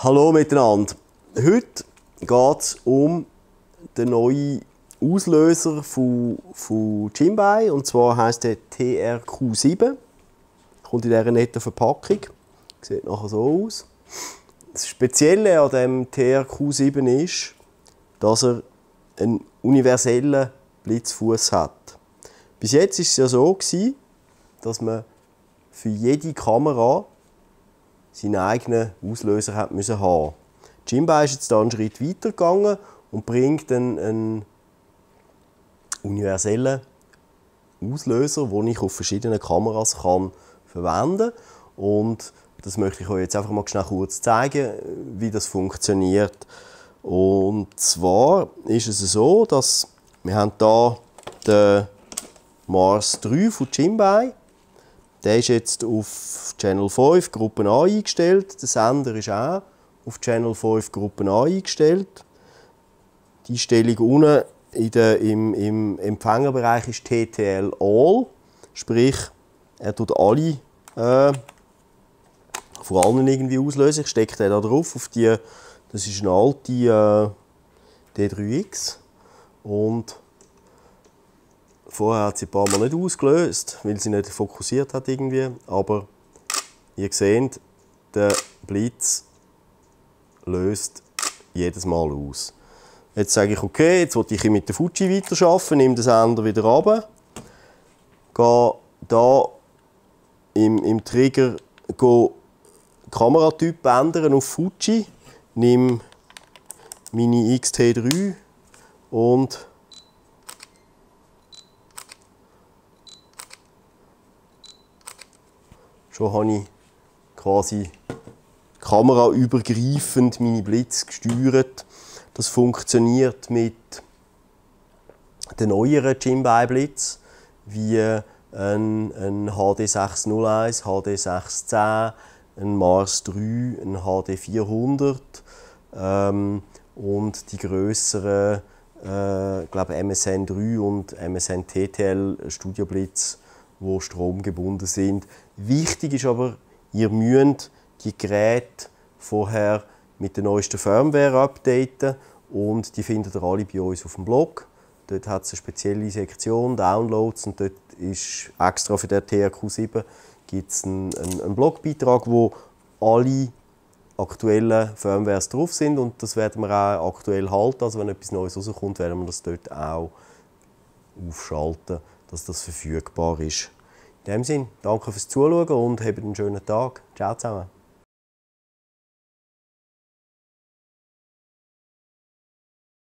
Hallo miteinander. Heute geht es um den neuen Auslöser von, von. Und zwar heisst der TRQ7. Kommt in dieser netten Verpackung. Sieht nachher so aus. Das Spezielle an dem TRQ7 ist, dass er einen universellen Blitzfuß hat. Bis jetzt war es ja so, dass man für jede Kamera seinen eigenen Auslöser hat müssen haben. Jimba ist jetzt einen Schritt weiter gegangen und bringt einen, einen universellen Auslöser, den ich auf verschiedenen Kameras kann verwenden. Und das möchte ich euch jetzt einfach mal schnell kurz zeigen, wie das funktioniert. Und zwar ist es so, dass wir hier den Mars 3 von Jimbei der ist jetzt auf Channel 5 Gruppe A eingestellt. Der Sender ist auch auf Channel 5 Gruppe A eingestellt. Die Einstellung unten in der, im, im Empfängerbereich ist TTL All. Sprich, er tut alle äh, vor allem irgendwie auslösen. Ich stecke den da drauf. Auf die, das ist eine alte äh, D3X. Und Vorher hat sie ein paar Mal nicht ausgelöst, weil sie nicht fokussiert hat irgendwie. Aber ihr seht, der Blitz löst jedes Mal aus. Jetzt sage ich, okay, jetzt will ich mit der Fuji weiterarbeiten, nehme den Sender wieder runter, gehe hier im, im Trigger go Kameratyp ändern auf Fuji, nehme meine XT3 und Schon habe ich quasi kameraübergreifend meine Blitz gesteuert. Das funktioniert mit den neueren Jimbei Blitz wie ein, ein HD 601, HD 610, ein Mars 3, ein HD 400 ähm, und die größeren, äh, glaube MSN 3 und MSN TTL Studio Blitz die stromgebunden sind. Wichtig ist aber, ihr müsst die Geräte vorher mit der neuesten Firmware updaten und die findet ihr alle bei uns auf dem Blog. Dort hat es eine spezielle Sektion, Downloads und dort ist extra für den TRQ7 gibt's einen, einen, einen Blogbeitrag, wo alle aktuellen Firmwares drauf sind und das werden wir auch aktuell halten. Also wenn etwas Neues rauskommt, werden wir das dort auch aufschalten dass das verfügbar ist. In dem Sinne, danke fürs Zuschauen und habt einen schönen Tag. Ciao zusammen.